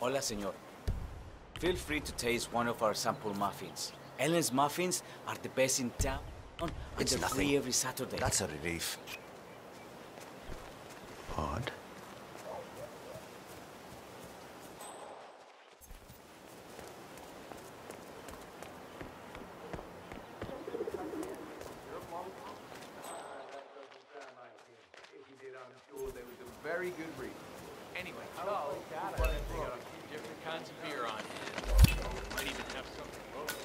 Hola, senor. Feel free to taste one of our sample muffins. Ellen's muffins are the best in town, and It's they're nothing. free every Saturday. That's a relief. Odd. Very good read. Anyway, so, Different kinds of beer on hand. Might even have something local.